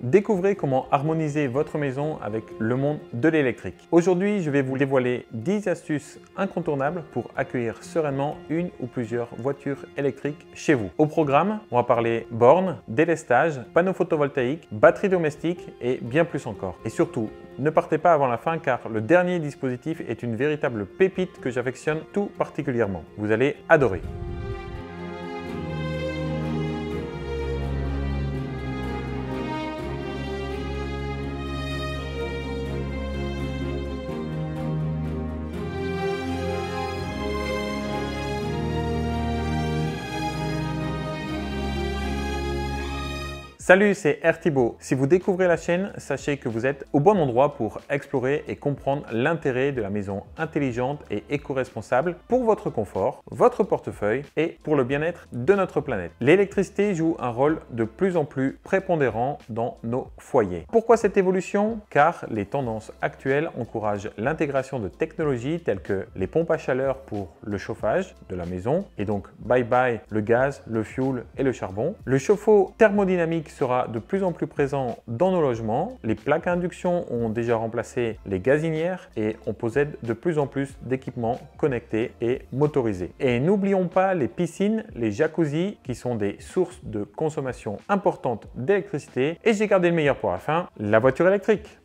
Découvrez comment harmoniser votre maison avec le monde de l'électrique. Aujourd'hui, je vais vous dévoiler 10 astuces incontournables pour accueillir sereinement une ou plusieurs voitures électriques chez vous. Au programme, on va parler bornes, délestage, panneaux photovoltaïques, batteries domestiques et bien plus encore. Et surtout, ne partez pas avant la fin car le dernier dispositif est une véritable pépite que j'affectionne tout particulièrement. Vous allez adorer. Salut, c'est Thibault. Si vous découvrez la chaîne, sachez que vous êtes au bon endroit pour explorer et comprendre l'intérêt de la maison intelligente et éco-responsable pour votre confort, votre portefeuille et pour le bien-être de notre planète. L'électricité joue un rôle de plus en plus prépondérant dans nos foyers. Pourquoi cette évolution? Car les tendances actuelles encouragent l'intégration de technologies telles que les pompes à chaleur pour le chauffage de la maison et donc bye bye le gaz, le fuel et le charbon, le chauffe-eau thermodynamique sera de plus en plus présent dans nos logements. Les plaques à induction ont déjà remplacé les gazinières et on possède de plus en plus d'équipements connectés et motorisés. Et n'oublions pas les piscines, les jacuzzis qui sont des sources de consommation importante d'électricité. Et j'ai gardé le meilleur pour la fin, la voiture électrique.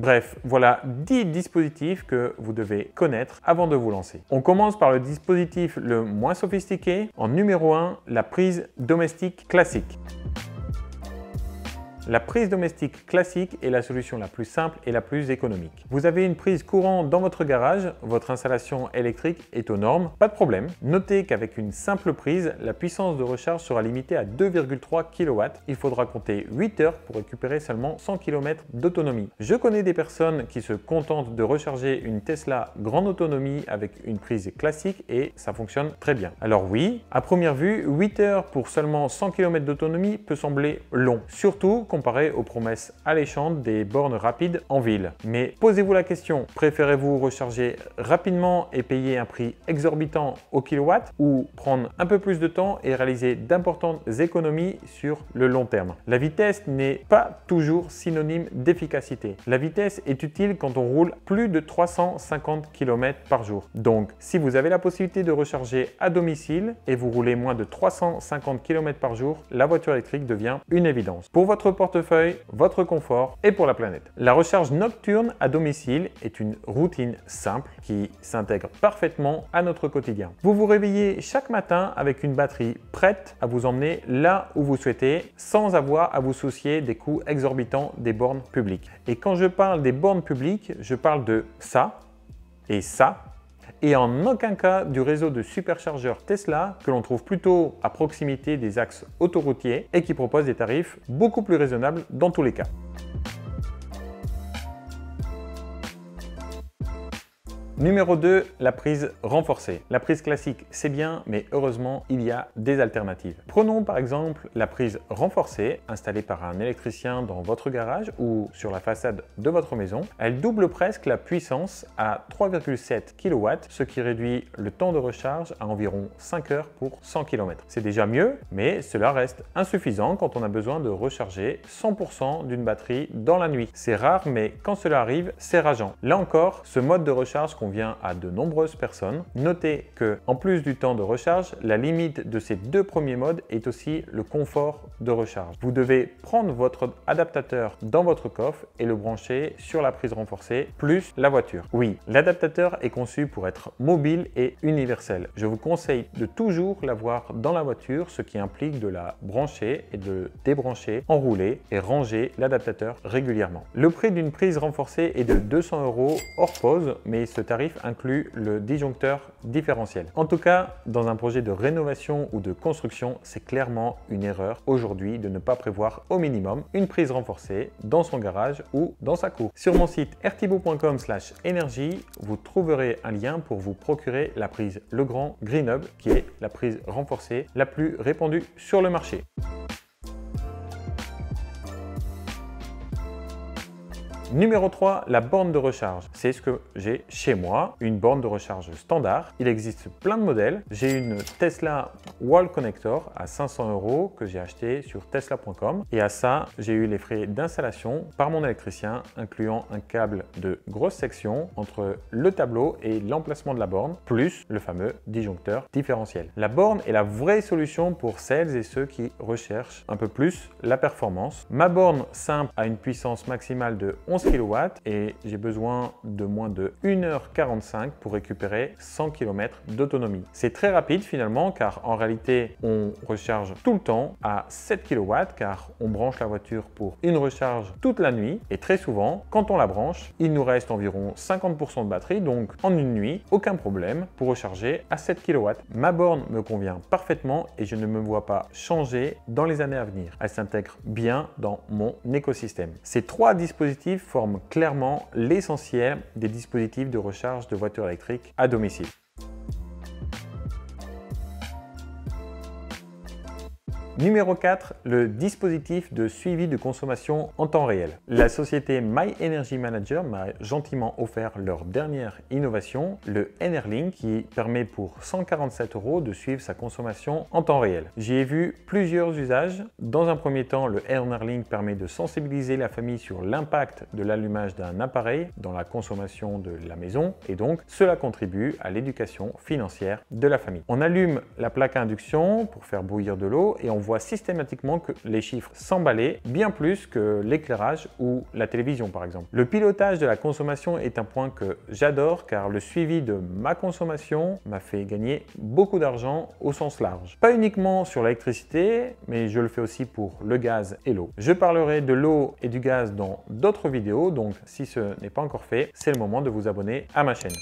Bref, voilà 10 dispositifs que vous devez connaître avant de vous lancer. On commence par le dispositif le moins sophistiqué. En numéro 1, la prise domestique classique. La prise domestique classique est la solution la plus simple et la plus économique. Vous avez une prise courante dans votre garage, votre installation électrique est aux normes, pas de problème. Notez qu'avec une simple prise, la puissance de recharge sera limitée à 2,3 kW. Il faudra compter 8 heures pour récupérer seulement 100 km d'autonomie. Je connais des personnes qui se contentent de recharger une Tesla grande autonomie avec une prise classique et ça fonctionne très bien. Alors oui, à première vue, 8 heures pour seulement 100 km d'autonomie peut sembler long, surtout aux promesses alléchantes des bornes rapides en ville. Mais posez-vous la question, préférez-vous recharger rapidement et payer un prix exorbitant au kilowatt ou prendre un peu plus de temps et réaliser d'importantes économies sur le long terme? La vitesse n'est pas toujours synonyme d'efficacité. La vitesse est utile quand on roule plus de 350 km par jour. Donc, si vous avez la possibilité de recharger à domicile et vous roulez moins de 350 km par jour, la voiture électrique devient une évidence. Pour votre porte votre confort et pour la planète. La recharge nocturne à domicile est une routine simple qui s'intègre parfaitement à notre quotidien. Vous vous réveillez chaque matin avec une batterie prête à vous emmener là où vous souhaitez sans avoir à vous soucier des coûts exorbitants des bornes publiques. Et quand je parle des bornes publiques, je parle de ça et ça et en aucun cas du réseau de superchargeurs Tesla que l'on trouve plutôt à proximité des axes autoroutiers et qui propose des tarifs beaucoup plus raisonnables dans tous les cas. Numéro 2, la prise renforcée. La prise classique, c'est bien, mais heureusement, il y a des alternatives. Prenons par exemple la prise renforcée installée par un électricien dans votre garage ou sur la façade de votre maison. Elle double presque la puissance à 3,7 kW, ce qui réduit le temps de recharge à environ 5 heures pour 100 km. C'est déjà mieux, mais cela reste insuffisant quand on a besoin de recharger 100% d'une batterie dans la nuit. C'est rare, mais quand cela arrive, c'est rageant. Là encore, ce mode de recharge qu'on convient à de nombreuses personnes. Notez que en plus du temps de recharge, la limite de ces deux premiers modes est aussi le confort de recharge. Vous devez prendre votre adaptateur dans votre coffre et le brancher sur la prise renforcée plus la voiture. Oui, l'adaptateur est conçu pour être mobile et universel. Je vous conseille de toujours l'avoir dans la voiture, ce qui implique de la brancher et de débrancher, enrouler et ranger l'adaptateur régulièrement. Le prix d'une prise renforcée est de 200 euros hors pause, mais ce tarif inclut le disjoncteur différentiel. En tout cas, dans un projet de rénovation ou de construction, c'est clairement une erreur aujourd'hui de ne pas prévoir au minimum une prise renforcée dans son garage ou dans sa cour. Sur mon site rtibo.com slash vous trouverez un lien pour vous procurer la prise Legrand Green Hub qui est la prise renforcée la plus répandue sur le marché. Numéro 3, la borne de recharge. C'est ce que j'ai chez moi, une borne de recharge standard. Il existe plein de modèles. J'ai une Tesla Wall Connector à 500 euros que j'ai acheté sur tesla.com et à ça, j'ai eu les frais d'installation par mon électricien incluant un câble de grosse section entre le tableau et l'emplacement de la borne plus le fameux disjoncteur différentiel. La borne est la vraie solution pour celles et ceux qui recherchent un peu plus la performance. Ma borne simple a une puissance maximale de 11 kW et j'ai besoin de moins de 1h45 pour récupérer 100 km d'autonomie. C'est très rapide finalement car en réalité on recharge tout le temps à 7 kW car on branche la voiture pour une recharge toute la nuit et très souvent quand on la branche il nous reste environ 50% de batterie donc en une nuit aucun problème pour recharger à 7 kW. Ma borne me convient parfaitement et je ne me vois pas changer dans les années à venir. Elle s'intègre bien dans mon écosystème. Ces trois dispositifs forment clairement l'essentiel des dispositifs de recharge de voitures électriques à domicile. Numéro 4, le dispositif de suivi de consommation en temps réel. La société My Energy Manager m'a gentiment offert leur dernière innovation, le NRLink, qui permet pour 147 euros de suivre sa consommation en temps réel. J'y ai vu plusieurs usages. Dans un premier temps, le NRLink permet de sensibiliser la famille sur l'impact de l'allumage d'un appareil dans la consommation de la maison et donc cela contribue à l'éducation financière de la famille. On allume la plaque à induction pour faire bouillir de l'eau et on voit systématiquement que les chiffres s'emballer bien plus que l'éclairage ou la télévision par exemple. Le pilotage de la consommation est un point que j'adore car le suivi de ma consommation m'a fait gagner beaucoup d'argent au sens large. Pas uniquement sur l'électricité, mais je le fais aussi pour le gaz et l'eau. Je parlerai de l'eau et du gaz dans d'autres vidéos, donc si ce n'est pas encore fait, c'est le moment de vous abonner à ma chaîne.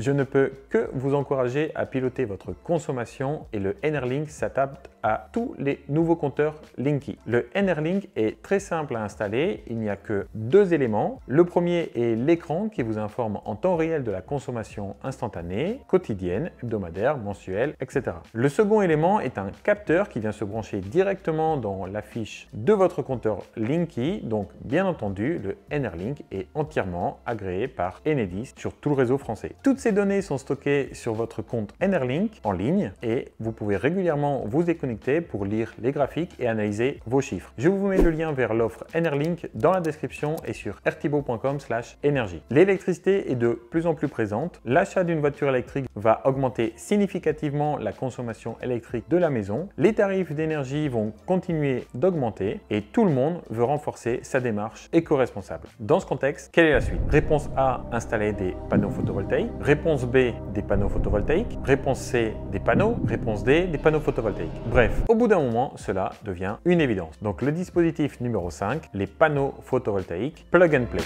Je ne peux que vous encourager à piloter votre consommation et le NRLink s'adapte à tous les nouveaux compteurs Linky. Le NRLink est très simple à installer, il n'y a que deux éléments. Le premier est l'écran qui vous informe en temps réel de la consommation instantanée, quotidienne, hebdomadaire, mensuelle, etc. Le second élément est un capteur qui vient se brancher directement dans l'affiche de votre compteur Linky, donc bien entendu le NRLink est entièrement agréé par Enedis sur tout le réseau français. Données sont stockées sur votre compte NRLink en ligne et vous pouvez régulièrement vous éconnecter pour lire les graphiques et analyser vos chiffres. Je vous mets le lien vers l'offre Enerlink dans la description et sur rtibo.com slash énergie. L'électricité est de plus en plus présente. L'achat d'une voiture électrique va augmenter significativement la consommation électrique de la maison. Les tarifs d'énergie vont continuer d'augmenter et tout le monde veut renforcer sa démarche éco-responsable. Dans ce contexte, quelle est la suite? Réponse A, installer des panneaux photovoltaïques. Réponse B, des panneaux photovoltaïques. Réponse C, des panneaux. Réponse D, des panneaux photovoltaïques. Bref, au bout d'un moment, cela devient une évidence. Donc le dispositif numéro 5, les panneaux photovoltaïques plug and play.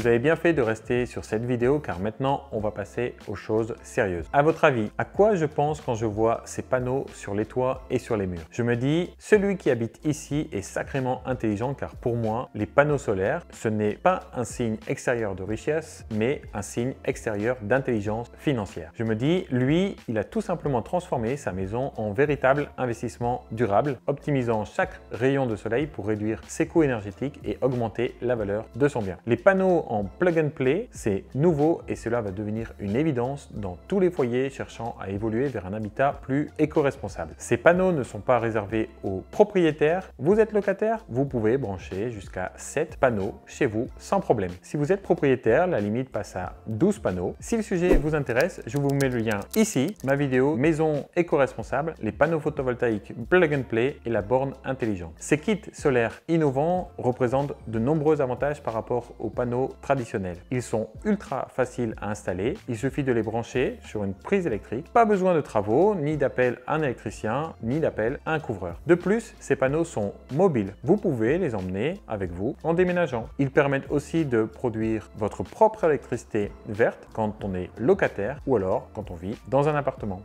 Vous avez bien fait de rester sur cette vidéo car maintenant on va passer aux choses sérieuses. À votre avis, à quoi je pense quand je vois ces panneaux sur les toits et sur les murs? Je me dis, celui qui habite ici est sacrément intelligent car pour moi, les panneaux solaires, ce n'est pas un signe extérieur de richesse, mais un signe extérieur d'intelligence financière. Je me dis, lui, il a tout simplement transformé sa maison en véritable investissement durable, optimisant chaque rayon de soleil pour réduire ses coûts énergétiques et augmenter la valeur de son bien. Les panneaux en plug and play, c'est nouveau et cela va devenir une évidence dans tous les foyers cherchant à évoluer vers un habitat plus éco-responsable. Ces panneaux ne sont pas réservés aux propriétaires. Vous êtes locataire, vous pouvez brancher jusqu'à 7 panneaux chez vous sans problème. Si vous êtes propriétaire, la limite passe à 12 panneaux. Si le sujet vous intéresse, je vous mets le lien ici, ma vidéo maison éco-responsable, les panneaux photovoltaïques plug and play et la borne intelligente. Ces kits solaires innovants représentent de nombreux avantages par rapport aux panneaux traditionnels. Ils sont ultra faciles à installer, il suffit de les brancher sur une prise électrique. Pas besoin de travaux, ni d'appel à un électricien, ni d'appel à un couvreur. De plus, ces panneaux sont mobiles. Vous pouvez les emmener avec vous en déménageant. Ils permettent aussi de produire votre propre électricité verte quand on est locataire ou alors quand on vit dans un appartement.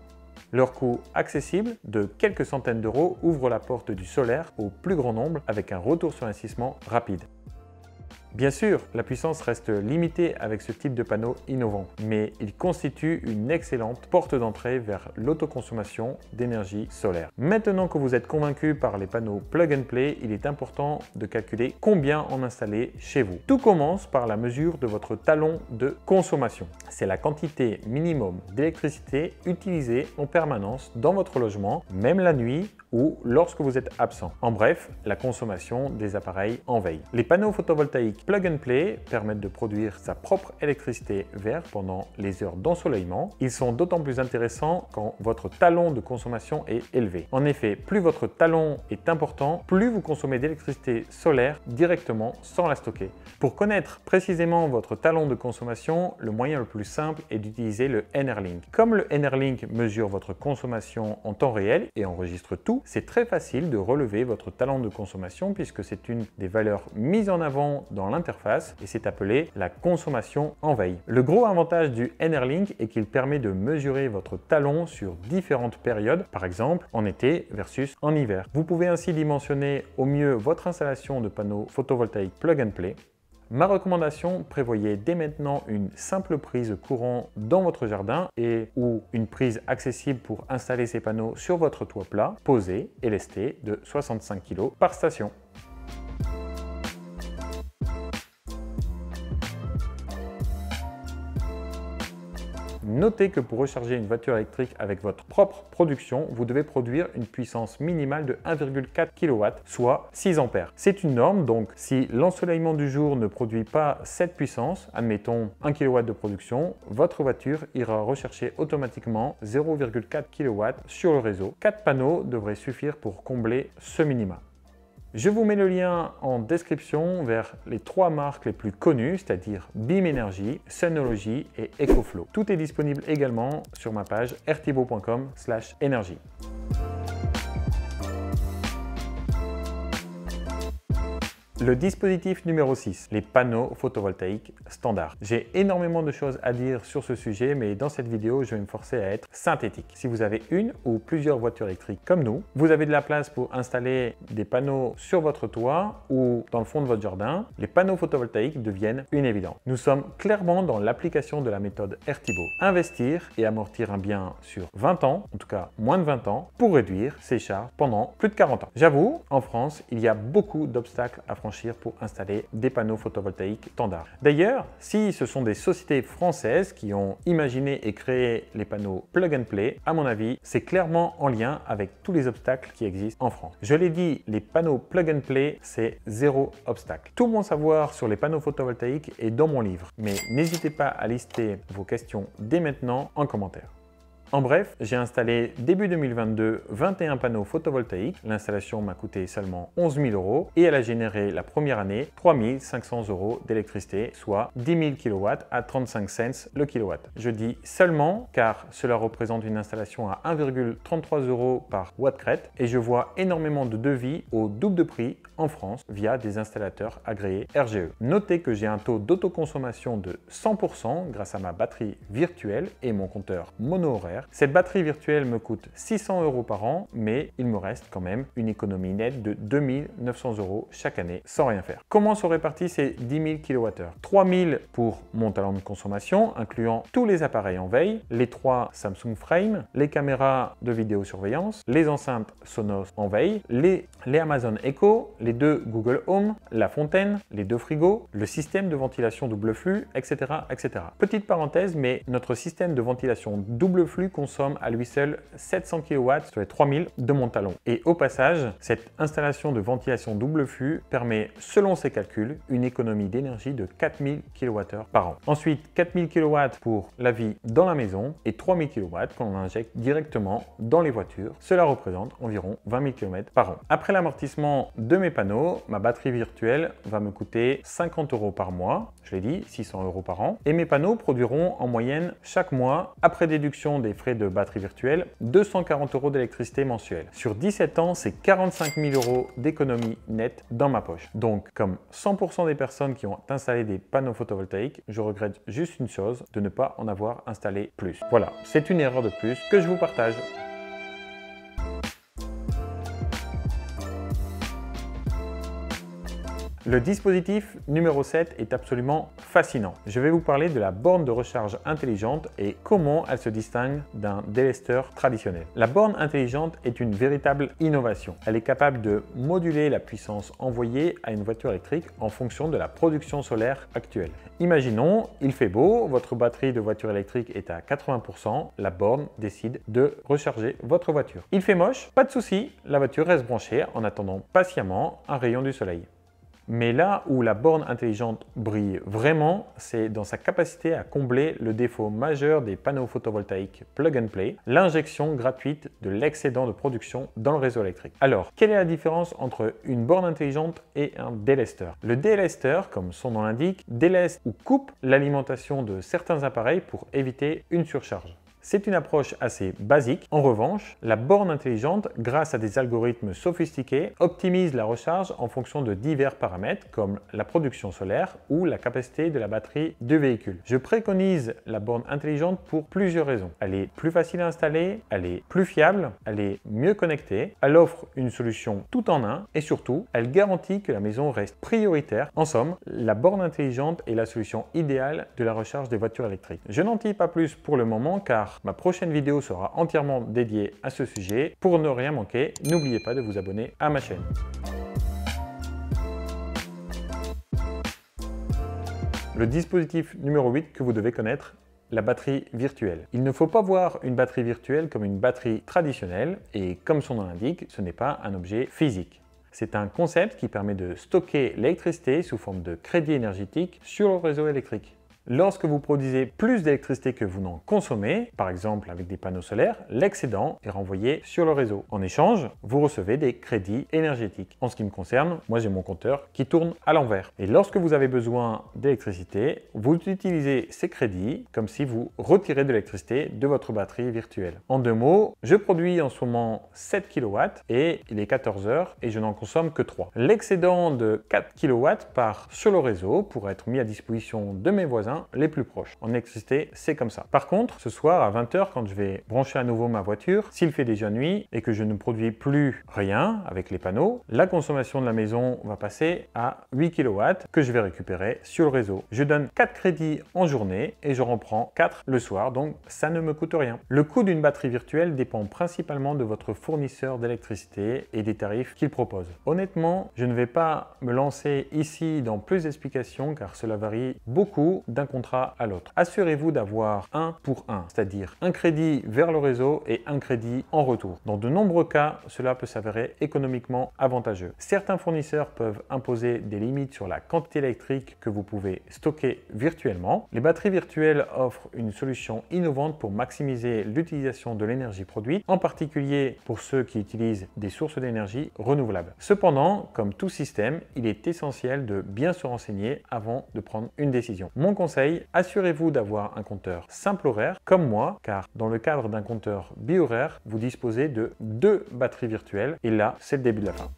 Leur coût accessible de quelques centaines d'euros ouvre la porte du solaire au plus grand nombre avec un retour sur investissement rapide. Bien sûr, la puissance reste limitée avec ce type de panneau innovant, mais il constitue une excellente porte d'entrée vers l'autoconsommation d'énergie solaire. Maintenant que vous êtes convaincu par les panneaux plug and play, il est important de calculer combien en installer chez vous. Tout commence par la mesure de votre talon de consommation. C'est la quantité minimum d'électricité utilisée en permanence dans votre logement, même la nuit ou lorsque vous êtes absent. En bref, la consommation des appareils en veille. Les panneaux photovoltaïques plug and play permettent de produire sa propre électricité verte pendant les heures d'ensoleillement. Ils sont d'autant plus intéressants quand votre talon de consommation est élevé. En effet, plus votre talon est important, plus vous consommez d'électricité solaire directement sans la stocker. Pour connaître précisément votre talon de consommation, le moyen le plus simple est d'utiliser le NRLink. Comme le NRLink mesure votre consommation en temps réel et enregistre tout, c'est très facile de relever votre talent de consommation puisque c'est une des valeurs mises en avant dans et c'est appelé la consommation en veille. Le gros avantage du NRLink est qu'il permet de mesurer votre talon sur différentes périodes, par exemple en été versus en hiver. Vous pouvez ainsi dimensionner au mieux votre installation de panneaux photovoltaïques plug and play Ma recommandation, prévoyez dès maintenant une simple prise courant dans votre jardin et ou une prise accessible pour installer ces panneaux sur votre toit plat, posé et lesté de 65 kg par station. Notez que pour recharger une voiture électrique avec votre propre production, vous devez produire une puissance minimale de 1,4 kW, soit 6 ampères. C'est une norme, donc si l'ensoleillement du jour ne produit pas cette puissance, admettons 1 kW de production, votre voiture ira rechercher automatiquement 0,4 kW sur le réseau. 4 panneaux devraient suffire pour combler ce minima. Je vous mets le lien en description vers les trois marques les plus connues, c'est-à-dire Beam Energy, Synology et EcoFlow. Tout est disponible également sur ma page rtibo.com/energie. Le dispositif numéro 6, les panneaux photovoltaïques standards. J'ai énormément de choses à dire sur ce sujet, mais dans cette vidéo, je vais me forcer à être synthétique. Si vous avez une ou plusieurs voitures électriques comme nous, vous avez de la place pour installer des panneaux sur votre toit ou dans le fond de votre jardin, les panneaux photovoltaïques deviennent une évidence. Nous sommes clairement dans l'application de la méthode RTIBO. Investir et amortir un bien sur 20 ans, en tout cas moins de 20 ans, pour réduire ses charges pendant plus de 40 ans. J'avoue, en France, il y a beaucoup d'obstacles à pour installer des panneaux photovoltaïques standards. D'ailleurs, si ce sont des sociétés françaises qui ont imaginé et créé les panneaux plug and play, à mon avis, c'est clairement en lien avec tous les obstacles qui existent en France. Je l'ai dit, les panneaux plug and play, c'est zéro obstacle. Tout mon savoir sur les panneaux photovoltaïques est dans mon livre, mais n'hésitez pas à lister vos questions dès maintenant en commentaire. En bref, j'ai installé début 2022 21 panneaux photovoltaïques. L'installation m'a coûté seulement 11 000 euros et elle a généré la première année 3 500 euros d'électricité, soit 10 000 kW à 35 cents le kilowatt. Je dis seulement car cela représente une installation à 1,33 euros par watt crête et je vois énormément de devis au double de prix en France via des installateurs agréés RGE. Notez que j'ai un taux d'autoconsommation de 100% grâce à ma batterie virtuelle et mon compteur mono-horaire cette batterie virtuelle me coûte 600 euros par an, mais il me reste quand même une économie nette de 2900 euros chaque année sans rien faire. Comment sont répartis ces 10 000 kWh 3000 pour mon talent de consommation, incluant tous les appareils en veille, les trois Samsung Frame, les caméras de vidéosurveillance, les enceintes Sonos en veille, les, les Amazon Echo, les deux Google Home, la fontaine, les deux frigos, le système de ventilation double flux, etc. etc. Petite parenthèse, mais notre système de ventilation double flux consomme à lui seul 700 kW sur les 3000 de mon talon. Et au passage, cette installation de ventilation double flux permet, selon ses calculs, une économie d'énergie de 4000 kWh par an. Ensuite, 4000 kW pour la vie dans la maison et 3000 kW qu'on injecte directement dans les voitures. Cela représente environ 20 000 km par an. Après l'amortissement de mes panneaux, ma batterie virtuelle va me coûter 50 euros par mois. Je l'ai dit, 600 euros par an. Et mes panneaux produiront en moyenne chaque mois, après déduction des frais de batterie virtuelle, 240 euros d'électricité mensuelle. Sur 17 ans, c'est 45 000 euros d'économie nette dans ma poche. Donc, comme 100% des personnes qui ont installé des panneaux photovoltaïques, je regrette juste une chose, de ne pas en avoir installé plus. Voilà, c'est une erreur de plus que je vous partage. Le dispositif numéro 7 est absolument fascinant. Je vais vous parler de la borne de recharge intelligente et comment elle se distingue d'un délesteur traditionnel. La borne intelligente est une véritable innovation. Elle est capable de moduler la puissance envoyée à une voiture électrique en fonction de la production solaire actuelle. Imaginons, il fait beau, votre batterie de voiture électrique est à 80%, la borne décide de recharger votre voiture. Il fait moche, pas de souci, la voiture reste branchée en attendant patiemment un rayon du soleil. Mais là où la borne intelligente brille vraiment, c'est dans sa capacité à combler le défaut majeur des panneaux photovoltaïques plug and play, l'injection gratuite de l'excédent de production dans le réseau électrique. Alors, quelle est la différence entre une borne intelligente et un délesteur? Le délesteur, comme son nom l'indique, déleste ou coupe l'alimentation de certains appareils pour éviter une surcharge. C'est une approche assez basique. En revanche, la borne intelligente, grâce à des algorithmes sophistiqués, optimise la recharge en fonction de divers paramètres comme la production solaire ou la capacité de la batterie du véhicule. Je préconise la borne intelligente pour plusieurs raisons. Elle est plus facile à installer, elle est plus fiable, elle est mieux connectée, elle offre une solution tout en un et surtout, elle garantit que la maison reste prioritaire. En somme, la borne intelligente est la solution idéale de la recharge des voitures électriques. Je n'en dis pas plus pour le moment car Ma prochaine vidéo sera entièrement dédiée à ce sujet. Pour ne rien manquer, n'oubliez pas de vous abonner à ma chaîne. Le dispositif numéro 8 que vous devez connaître, la batterie virtuelle. Il ne faut pas voir une batterie virtuelle comme une batterie traditionnelle et comme son nom l'indique, ce n'est pas un objet physique. C'est un concept qui permet de stocker l'électricité sous forme de crédit énergétique sur le réseau électrique. Lorsque vous produisez plus d'électricité que vous n'en consommez, par exemple avec des panneaux solaires, l'excédent est renvoyé sur le réseau. En échange, vous recevez des crédits énergétiques. En ce qui me concerne, moi j'ai mon compteur qui tourne à l'envers. Et lorsque vous avez besoin d'électricité, vous utilisez ces crédits comme si vous retirez de l'électricité de votre batterie virtuelle. En deux mots, je produis en ce moment 7 kW et il est 14 heures et je n'en consomme que 3. L'excédent de 4 kW part sur le réseau pour être mis à disposition de mes voisins les plus proches. En électricité, c'est comme ça. Par contre, ce soir à 20h, quand je vais brancher à nouveau ma voiture, s'il fait déjà nuit et que je ne produis plus rien avec les panneaux, la consommation de la maison va passer à 8 kW que je vais récupérer sur le réseau. Je donne 4 crédits en journée et je reprends 4 le soir, donc ça ne me coûte rien. Le coût d'une batterie virtuelle dépend principalement de votre fournisseur d'électricité et des tarifs qu'il propose. Honnêtement, je ne vais pas me lancer ici dans plus d'explications car cela varie beaucoup d'un contrat à l'autre. Assurez-vous d'avoir un pour un, c'est-à-dire un crédit vers le réseau et un crédit en retour. Dans de nombreux cas, cela peut s'avérer économiquement avantageux. Certains fournisseurs peuvent imposer des limites sur la quantité électrique que vous pouvez stocker virtuellement. Les batteries virtuelles offrent une solution innovante pour maximiser l'utilisation de l'énergie produite, en particulier pour ceux qui utilisent des sources d'énergie renouvelables. Cependant, comme tout système, il est essentiel de bien se renseigner avant de prendre une décision. Mon conseil assurez-vous d'avoir un compteur simple horaire comme moi, car dans le cadre d'un compteur bi-horaire, vous disposez de deux batteries virtuelles et là, c'est le début de la fin.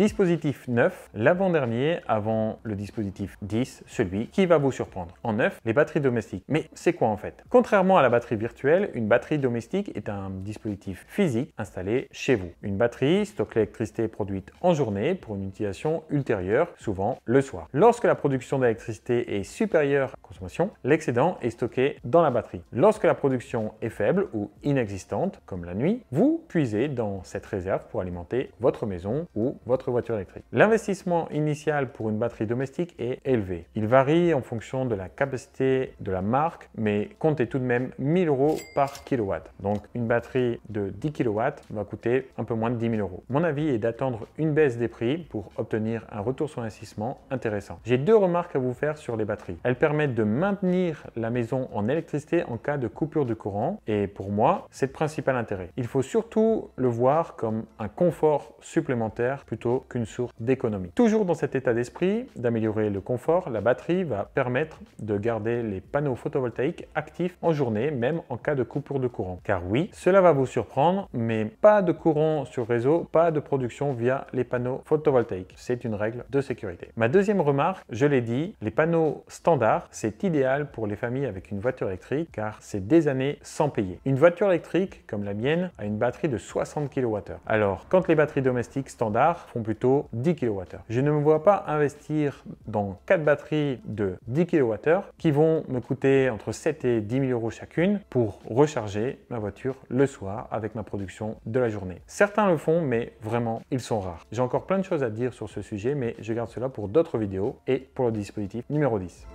Dispositif 9, l'avant-dernier avant le dispositif 10, celui qui va vous surprendre. En 9, les batteries domestiques. Mais c'est quoi en fait? Contrairement à la batterie virtuelle, une batterie domestique est un dispositif physique installé chez vous. Une batterie stocke l'électricité produite en journée pour une utilisation ultérieure, souvent le soir. Lorsque la production d'électricité est supérieure à la consommation, l'excédent est stocké dans la batterie. Lorsque la production est faible ou inexistante, comme la nuit, vous puisez dans cette réserve pour alimenter votre maison ou votre voiture électrique. L'investissement initial pour une batterie domestique est élevé. Il varie en fonction de la capacité de la marque, mais comptez tout de même 1000 euros par kilowatt. Donc une batterie de 10 kW va coûter un peu moins de 10 000 euros. Mon avis est d'attendre une baisse des prix pour obtenir un retour sur investissement intéressant. J'ai deux remarques à vous faire sur les batteries. Elles permettent de maintenir la maison en électricité en cas de coupure de courant et pour moi, c'est le principal intérêt. Il faut surtout le voir comme un confort supplémentaire plutôt qu'une source d'économie. Toujours dans cet état d'esprit d'améliorer le confort, la batterie va permettre de garder les panneaux photovoltaïques actifs en journée, même en cas de coupure de courant. Car oui, cela va vous surprendre, mais pas de courant sur réseau, pas de production via les panneaux photovoltaïques. C'est une règle de sécurité. Ma deuxième remarque, je l'ai dit, les panneaux standards, c'est idéal pour les familles avec une voiture électrique car c'est des années sans payer. Une voiture électrique comme la mienne a une batterie de 60 kWh. Alors, quand les batteries domestiques standards font plutôt 10 kWh. Je ne me vois pas investir dans 4 batteries de 10 kWh qui vont me coûter entre 7 et 10 000 euros chacune pour recharger ma voiture le soir avec ma production de la journée. Certains le font, mais vraiment, ils sont rares. J'ai encore plein de choses à dire sur ce sujet, mais je garde cela pour d'autres vidéos et pour le dispositif numéro 10.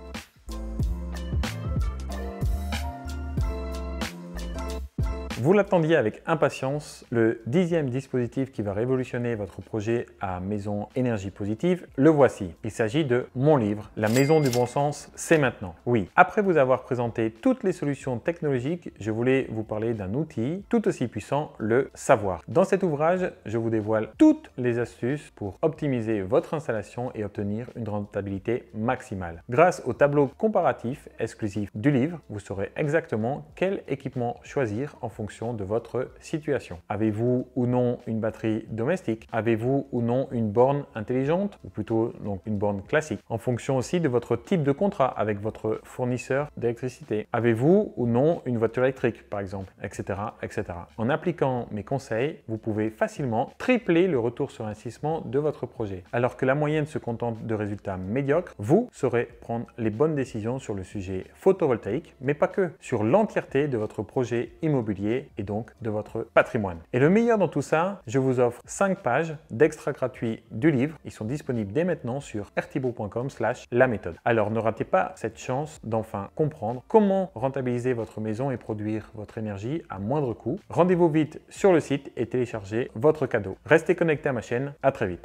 Vous l'attendiez avec impatience, le dixième dispositif qui va révolutionner votre projet à maison énergie positive, le voici. Il s'agit de mon livre, La maison du bon sens, c'est maintenant. Oui, après vous avoir présenté toutes les solutions technologiques, je voulais vous parler d'un outil tout aussi puissant, le savoir. Dans cet ouvrage, je vous dévoile toutes les astuces pour optimiser votre installation et obtenir une rentabilité maximale. Grâce au tableau comparatif exclusif du livre, vous saurez exactement quel équipement choisir en fonction de votre situation. Avez-vous ou non une batterie domestique? Avez-vous ou non une borne intelligente? Ou plutôt donc une borne classique? En fonction aussi de votre type de contrat avec votre fournisseur d'électricité. Avez-vous ou non une voiture électrique par exemple, etc., etc. En appliquant mes conseils, vous pouvez facilement tripler le retour sur investissement de votre projet. Alors que la moyenne se contente de résultats médiocres, vous saurez prendre les bonnes décisions sur le sujet photovoltaïque, mais pas que, sur l'entièreté de votre projet immobilier et donc de votre patrimoine. Et le meilleur dans tout ça, je vous offre 5 pages d'extra gratuits du livre. Ils sont disponibles dès maintenant sur rtibo.com slash la méthode. Alors ne ratez pas cette chance d'enfin comprendre comment rentabiliser votre maison et produire votre énergie à moindre coût. Rendez-vous vite sur le site et téléchargez votre cadeau. Restez connecté à ma chaîne. À très vite.